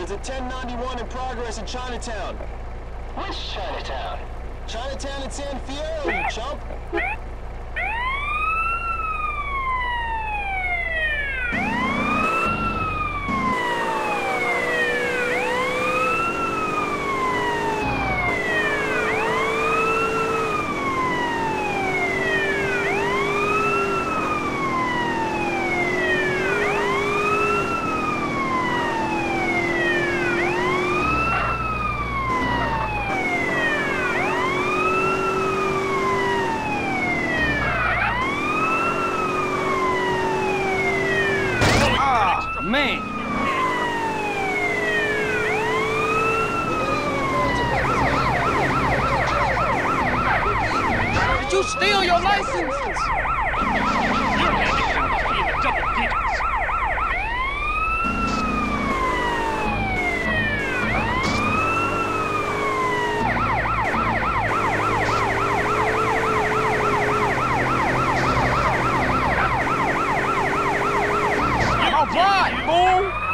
There's a 1091 in progress in Chinatown. Which Chinatown? Chinatown in San Fierro, you chump. Man. Did you steal your license? And.